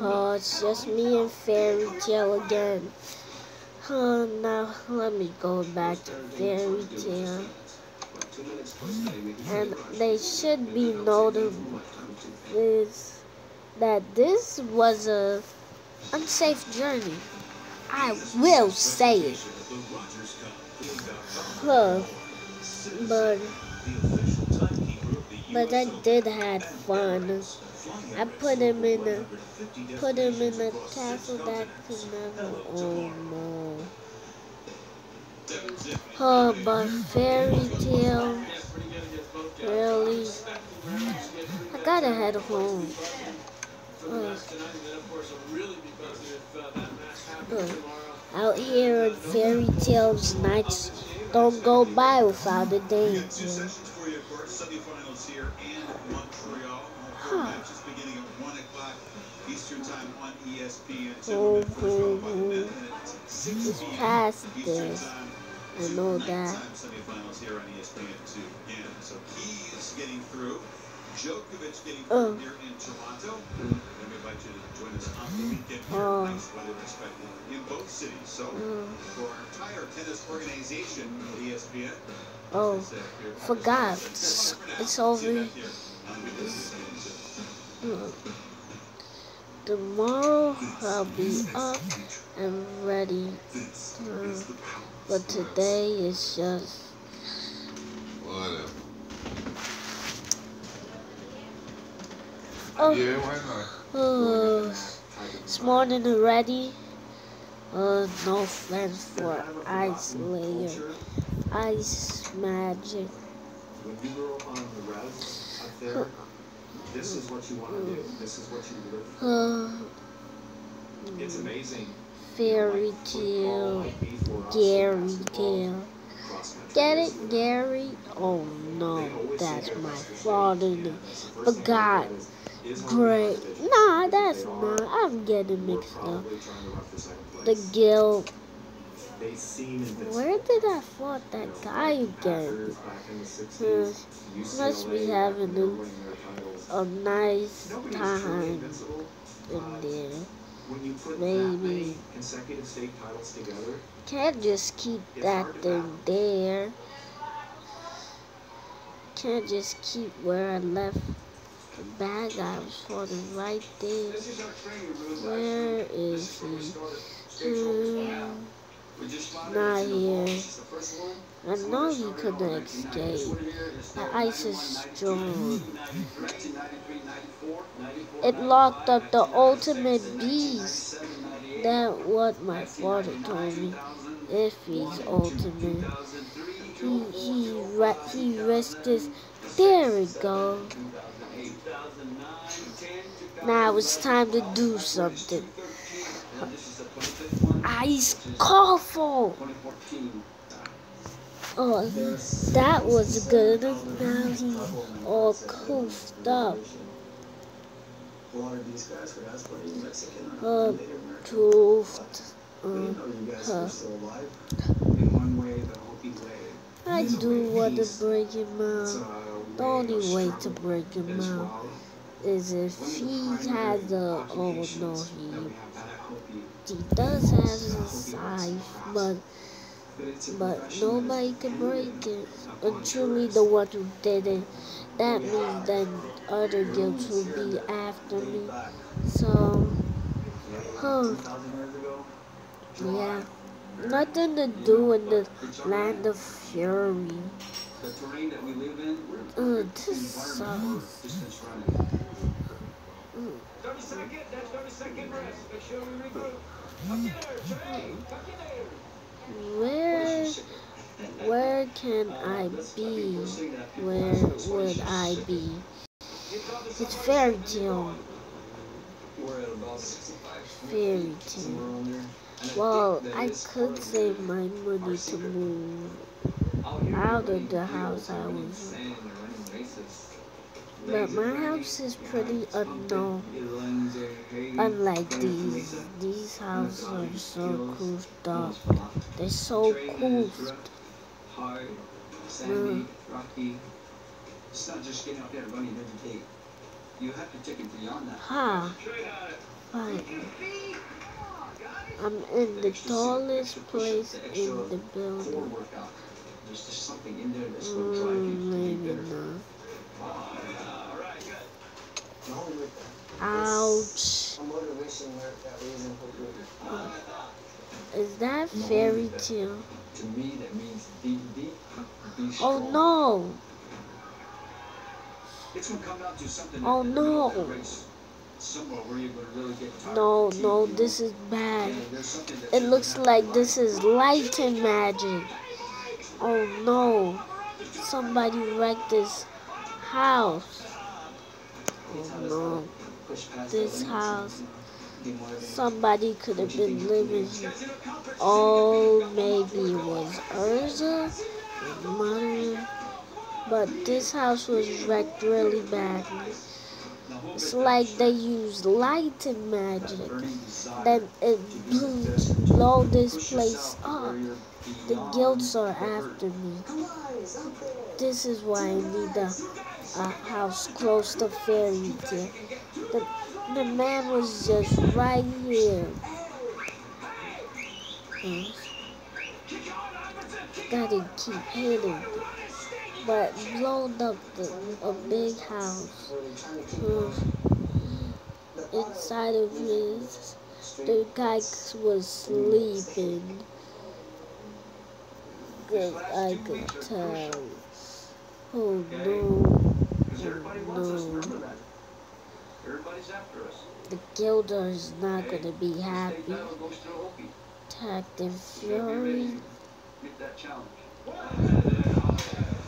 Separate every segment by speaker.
Speaker 1: Oh, it's just me and Fairy Tail again. Oh, now let me go back to Fairy Tail. And they should be noted with that this was a unsafe journey. I will say it. Huh. But but I did have fun. I put him in a put him in a castle that could never oh no. Oh but Fairy Tail really I gotta head home. Uh, uh, out here in Fairy Tail's nights don't go by without a danger. Huh. Oh. It's past this. I know that.
Speaker 2: Semifinals here on ESPN2. Yeah, so he's getting through. Djokovic getting
Speaker 1: Oh.
Speaker 2: through here in Toronto. And we invite you to join us on the weekend here.
Speaker 1: Oh.
Speaker 2: Nice weather expected in both cities. So
Speaker 1: Mm.
Speaker 2: for our entire tennis organization at ESPN,
Speaker 1: Oh,
Speaker 2: as I said, here-
Speaker 1: forgot. It's, it's over.
Speaker 2: See you back here on the weekend.
Speaker 1: Uh, Tomorrow I'll be up and ready. But today is just
Speaker 3: Whatever.
Speaker 1: oh,
Speaker 3: Yeah, why not?
Speaker 1: uh, this morning already. Uh, no friends for Ice Layer, Ice Magic.
Speaker 4: When you grow on the res up there, this is what you want to do. This is what you live for.
Speaker 1: Uh,
Speaker 4: It's amazing.
Speaker 1: Fairy Tail, Gary tale. Get it, Gary? Oh no, that's my father. Forgot. Great. Nah, that's not. I'm getting mixed up. The guild.
Speaker 4: They seem.
Speaker 1: Where did I fought that guy again? Uh, must be having a, a nice time in there.
Speaker 4: When you put
Speaker 1: Maybe.
Speaker 4: consecutive state titles together,
Speaker 1: Can't just keep that thing there. Can't just keep where I left the bag I was holding right there. Where is he? Not here. I know he couldn't escape. The ice is strong. It locked up the ultimate beast. That what my father told me. If he's ultimate, he he re- he his. There we go. Now it's time to do something. Ice Coffle. Oh, that was good. Now he's all coofed up. Uh,
Speaker 5: you guys
Speaker 1: huh. I do want to break him out. The only way to break
Speaker 5: that
Speaker 1: him
Speaker 5: is
Speaker 1: out is if he has a. Oh no, he
Speaker 5: that we have at Hopi,
Speaker 1: he does have a scythe, but
Speaker 5: but it's a
Speaker 1: but
Speaker 5: profession that
Speaker 1: nobody can break it. And truly, the one who did it. That means then other guilds will be after me. So, huh?
Speaker 5: 2,000 years ago,
Speaker 1: Yeah, nothing to do in the land of fury.
Speaker 4: The terrain that we live in, we're
Speaker 1: Uh, this sucks.
Speaker 4: Distance running.
Speaker 1: Mm.
Speaker 6: 30 second, that's 30 second rest. Make sure we regroup.
Speaker 1: Where, where can I be? Where would I be? It's Fairy Tail.
Speaker 5: we're at about 65.
Speaker 1: Fairy
Speaker 5: Tail.
Speaker 1: Well, I could save my money to move
Speaker 5: Out
Speaker 1: of the house I was in.
Speaker 5: sand, they're running races.
Speaker 1: But my house is pretty unknown.
Speaker 5: your lungs are heavy,
Speaker 1: Unlike these, these houses are so cooled up. They're so cool.
Speaker 5: sandy, rocky. It's not just getting out there and running every day. You have to take it beyond that.
Speaker 1: Ha! Fine. I'm in the tallest place in the building.
Speaker 5: There's just something in there that's going to drive you
Speaker 1: Mm,
Speaker 5: to be
Speaker 1: maybe
Speaker 5: better.
Speaker 1: not.
Speaker 5: Not only with that,
Speaker 1: Ouch. Is that Fairy Tail?
Speaker 5: To me, that means deep, deep,
Speaker 1: Oh no!
Speaker 5: It's gonna come down to something.
Speaker 1: Oh, no.
Speaker 5: really
Speaker 1: No, no, this is bad. It looks like this is light and magic. Oh no. Somebody wrecked this house. No. This house. Somebody could have been living here. Oh, maybe it was Erza, the. But this house was wrecked really badly. It's like they used light and magic. Then it
Speaker 5: the
Speaker 1: blew, this place up. The guilds are after me. This is why I need a, a house close to Fairy Tail. The, the man was just right here. Yes. Gotta keep hitting. But blown up the, a big house. Hmm. Inside of it, the guy was sleeping. Good, I could tell. Oh no. No.
Speaker 5: remember that. Everybody's after us.
Speaker 1: The Gilder is not gonna be happy.
Speaker 5: title goes to Hopi.
Speaker 1: Captain
Speaker 5: You gotta be
Speaker 1: Fury.
Speaker 5: to Meet that challenge.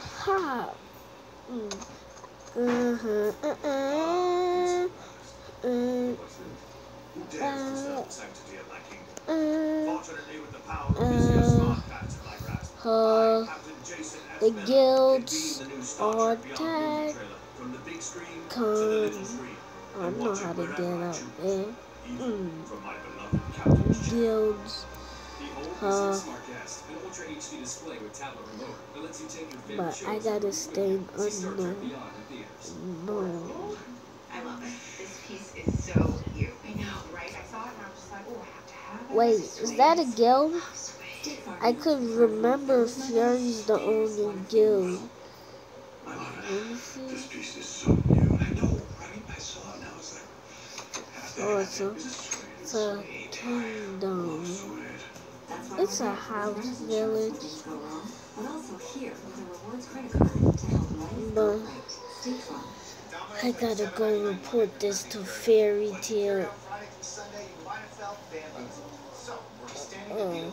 Speaker 1: Ha! Mm. Uh-huh. Uh-uh. Uh,
Speaker 2: Who dares to step sanctity of my kingdom?
Speaker 1: uh,
Speaker 2: Fortunately, with the power of Vizier's
Speaker 1: Uh,
Speaker 2: in my grasp,
Speaker 1: uh, the guilds
Speaker 2: convene the new Star
Speaker 1: are
Speaker 2: Trek Beyond movie
Speaker 1: tagged.
Speaker 2: trailer, From the big screen to the
Speaker 1: Come. I know how to get out there. Mm.
Speaker 2: from my beloved
Speaker 1: Guilds.
Speaker 2: The old
Speaker 1: Uh,
Speaker 2: Vizio SmartCast, an Ultra HD display with tablet remote that lets you take your favorite
Speaker 1: But I gotta stay
Speaker 2: See Star Trek
Speaker 1: unknown.
Speaker 2: Beyond in theaters.
Speaker 1: No.
Speaker 7: I love it. This piece is so you. I know, right? I saw it and I was just like, oh, I have to have it.
Speaker 1: Wait, is that a guild? I could remember Fury's the only guild. Let me see.
Speaker 2: This piece is so new. I know, right? I saw it now. It's like.
Speaker 1: Oh, it's a,
Speaker 2: This is sweet.
Speaker 1: it's a kingdom. It's a house village.
Speaker 8: But also here with a rewards credit card to help life go
Speaker 1: But
Speaker 8: right. State Farm.
Speaker 1: I gotta go report this to Fairy Tail.
Speaker 4: Friday through Sunday, you might have felt vandalism. So, we're extending
Speaker 1: Oh.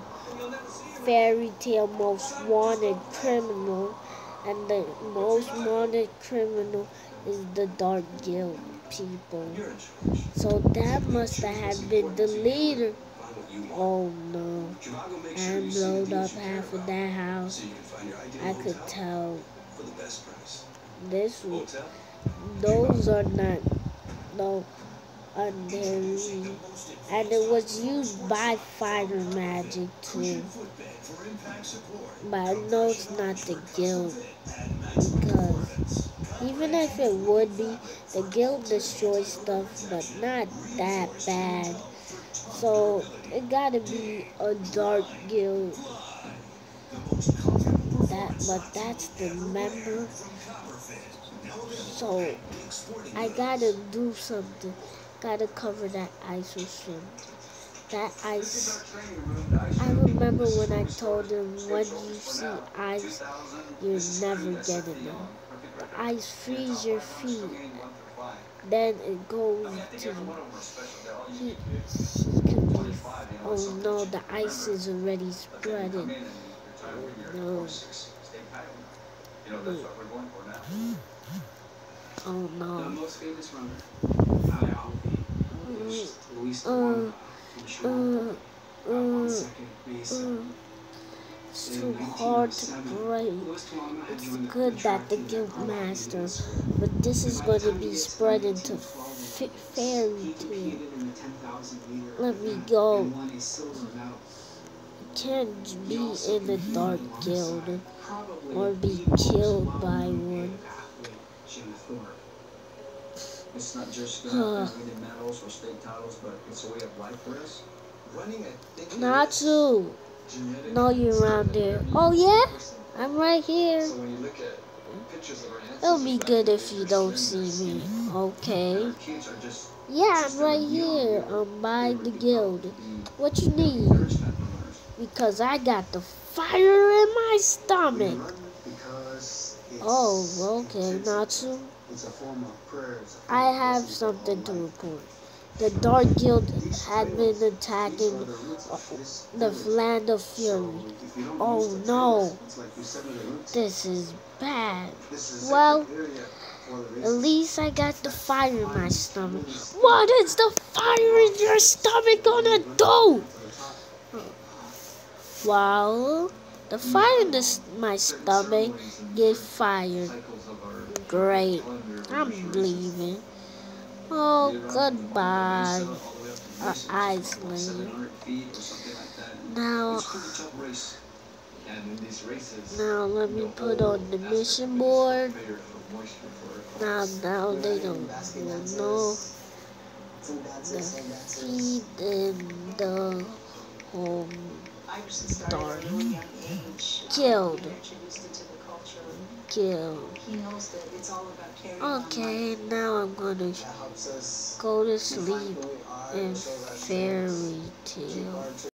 Speaker 1: Fairy Tail most wanted criminal and the most wanted criminal is the dark guild people. So that must have been the leader. Oh no. And blowed up half of that house. I could tell this those are not no ordinary and it was used by fire magic too. But I know it's not the guild because even if it would be the guild destroys stuff but not that bad. So it gotta be a dark guild. That but that's the member. So I gotta do something. Gotta cover that ice with shrimp. That ice. I remember when I told him when you see ice, you're never getting it. The ice frees your feet. Then it goes to he, he could be. Oh no, the ice is already spreading. Oh no.
Speaker 5: You know, There's at least
Speaker 1: Uh,
Speaker 5: one.
Speaker 1: Uh, uh, uh,
Speaker 5: 7th.
Speaker 1: it's too hard to
Speaker 5: 1907,
Speaker 1: break. It's good that the guild master, but this is going to be spread into Fairy Tail.
Speaker 5: competed in the 10,000 meter
Speaker 1: Let me go. Can't be in the dark guild. or be killed by one.
Speaker 5: Athlete, Jimmy Thorpe.
Speaker 9: It's not just uh, winning medals or state titles, but it's a way of life for us.
Speaker 2: Running a
Speaker 1: Natsu! No, you're around there. Oh, yeah? I'm right here.
Speaker 2: So when you look at pictures of our ancestors
Speaker 1: It'll be good if you don't see me. Okay.
Speaker 2: Our kids are just
Speaker 1: Yeah, I'm right here. I'm by the guild. What you need? Because I got the fire in my stomach.
Speaker 5: Run because it's,
Speaker 1: Oh, okay, Natsu.
Speaker 5: it's a form of prayer. form
Speaker 1: I have something to report. The Dark Guild had been attacking
Speaker 5: the roots of this
Speaker 1: the
Speaker 5: village.
Speaker 1: land of fury.
Speaker 5: if you don't
Speaker 1: Oh, no.
Speaker 5: trails, it's like you sever the roots.
Speaker 1: This is bad.
Speaker 5: This is a
Speaker 1: Well,
Speaker 5: sacred area for the
Speaker 1: At least I got the fire in my stomach. What is the fire in your stomach gonna do? Well, the fire in this, my stomach get fired. Great. I'm leaving. Oh, goodbye, uh, Iceland. Now, now let me put on the mission board. Now, now they don't know the feed in the home Darn. Killed.
Speaker 7: being Introduced into the culture.
Speaker 1: kill.
Speaker 7: He knows that it's all about carrying on
Speaker 1: Okay, now I'm gonna go to sleep in Fairy Tail.